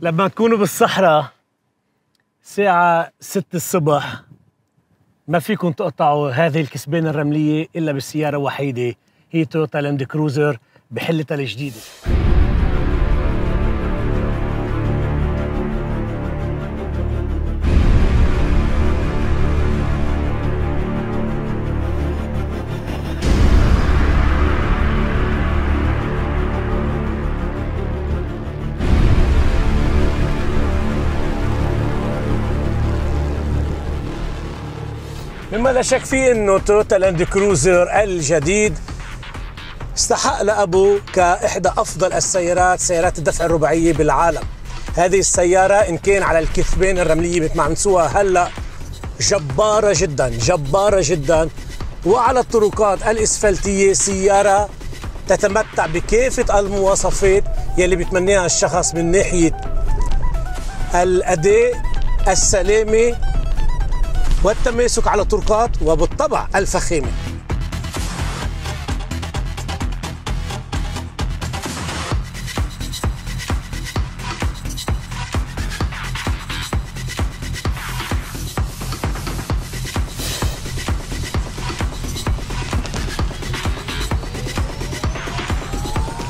لما تكونوا بالصحراء الساعة ستة الصبح ما فيكم تقطعوا هذه الكسبانة الرملية إلا بالسيارة وحيدة هي تويوتا لاند كروزر بحلتها الجديدة. مما لا شك فيه إنه تويوتا لاند كروزر الجديد استحق لأبو كإحدى أفضل السيارات سيارات الدفع الرباعية بالعالم. هذه السيارة إن كان على الكثبين الرملية مثل ما عم نسوها هلأ جبارة جدا جبارة جدا. وعلى الطرقات الإسفلتية سيارة تتمتع بكافة المواصفات يلي بيتمناها الشخص من ناحية الأداء السلامة والتماسك على الطرقات وبالطبع الفخامة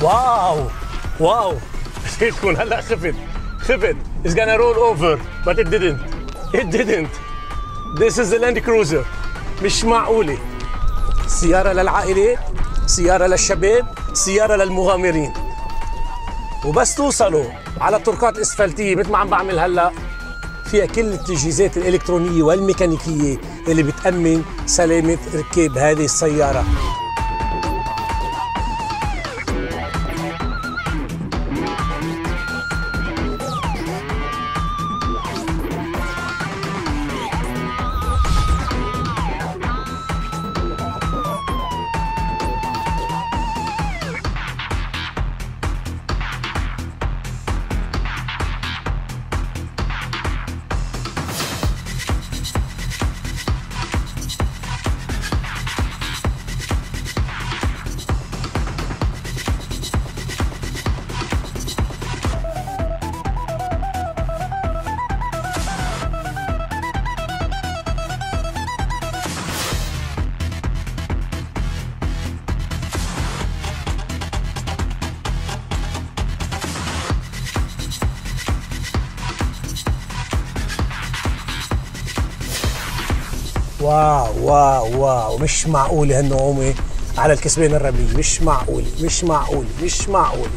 واو! واو! هلا خفت خفت It's gonna roll over but it didn't. It didn't. This is the Land Cruiser. مش معقولة. سيارة للعائلات سيارة للشباب سيارة للمغامرين. وبس توصلوا على الطرقات الاسفلتية مثل ما عم بعمل هلأ. فيها كل التجهيزات الإلكترونية والميكانيكية اللي بتأمن سلامة ركاب هذه السيارة. واو واو واو. مش معقولة هالنعومة على الكسبان الرملية مش معقولة مش معقولة مش معقولة